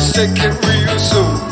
sick and soon.